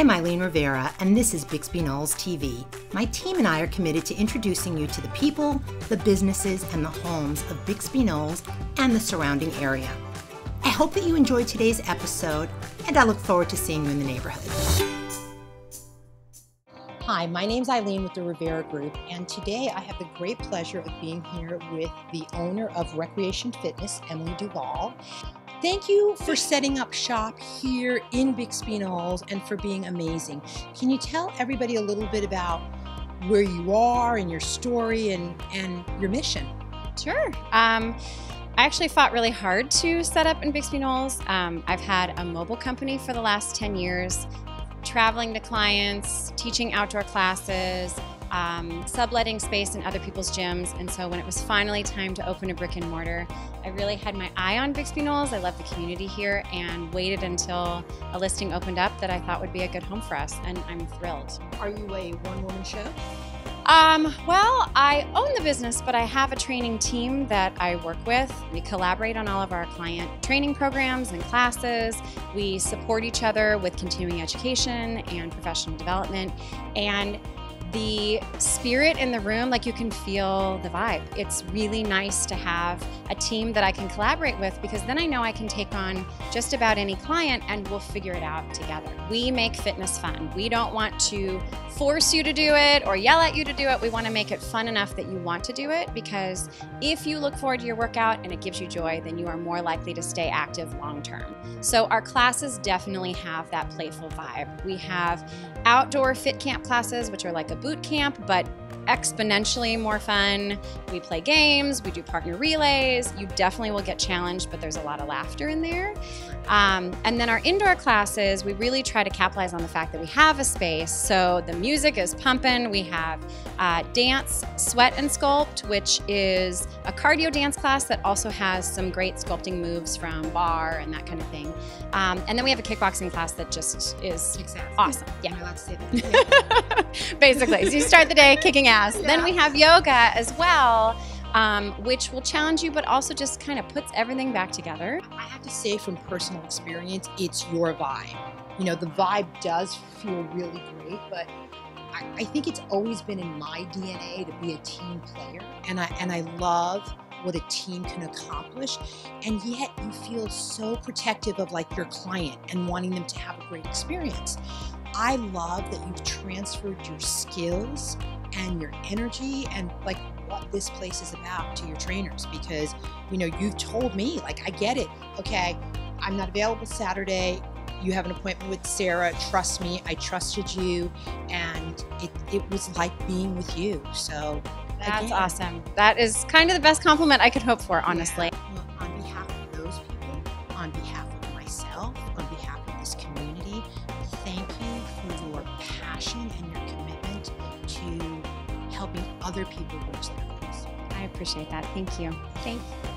I'm Eileen Rivera, and this is Bixby Knolls TV. My team and I are committed to introducing you to the people, the businesses, and the homes of Bixby Knolls and the surrounding area. I hope that you enjoyed today's episode, and I look forward to seeing you in the neighborhood. Hi, my name is Eileen with the Rivera Group, and today I have the great pleasure of being here with the owner of Recreation Fitness, Emily Duval. Thank you for setting up shop here in Bixby Knolls and for being amazing. Can you tell everybody a little bit about where you are and your story and, and your mission? Sure. Um, I actually fought really hard to set up in Bixby Knolls. Um, I've had a mobile company for the last 10 years, traveling to clients, teaching outdoor classes, um, subletting space in other people's gyms. And so when it was finally time to open a brick and mortar, I really had my eye on Bixby Knolls. I love the community here and waited until a listing opened up that I thought would be a good home for us. And I'm thrilled. Are you a one woman show? Um, well, I own the business, but I have a training team that I work with. We collaborate on all of our client training programs and classes. We support each other with continuing education and professional development. And the spirit in the room, like you can feel the vibe. It's really nice to have a team that I can collaborate with because then I know I can take on just about any client and we'll figure it out together. We make fitness fun. We don't want to force you to do it or yell at you to do it. We want to make it fun enough that you want to do it because if you look forward to your workout and it gives you joy, then you are more likely to stay active long term. So our classes definitely have that playful vibe. We have outdoor fit camp classes, which are like a boot camp, but exponentially more fun. We play games, we do partner relays. You definitely will get challenged, but there's a lot of laughter in there. Um, and then our indoor classes, we really try to capitalize on the fact that we have a space. So the music is pumping. We have uh, dance, sweat and sculpt, which is a cardio dance class that also has some great sculpting moves from barre and that kind of thing. Um, and then we have a kickboxing class that just is exactly. awesome. Yeah. Am allowed to say that? Basically, so you start the day kicking ass. Yeah. Then we have yoga as well um, which will challenge you, but also just kind of puts everything back together. I have to say, from personal experience, it's your vibe. You know, the vibe does feel really great, but I, I think it's always been in my DNA to be a team player, and I and I love what a team can accomplish and yet you feel so protective of like your client and wanting them to have a great experience i love that you've transferred your skills and your energy and like what this place is about to your trainers because you know you've told me like I get it. Okay, I'm not available Saturday. You have an appointment with Sarah. Trust me, I trusted you, and it, it was like being with you. So that's again, awesome. That is kind of the best compliment I could hope for, honestly. Yeah. Other people reach their goals. I appreciate that. Thank you. Thank you.